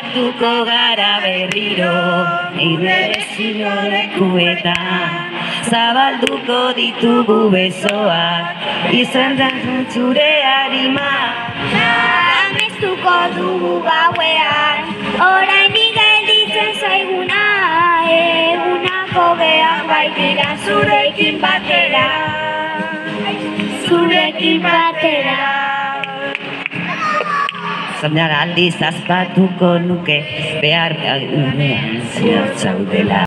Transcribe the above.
Elkartuko gara berriro Nire bezio lekuetan. Zabalduko ditugu besoak Izan da zure harima Amestuko dugu gauean Oraindik gelditzen zaiguna Egunako geak baitira zurekin batera. Zurekin batera Zanar aldiz azpatuko nuke Behar behar zaudela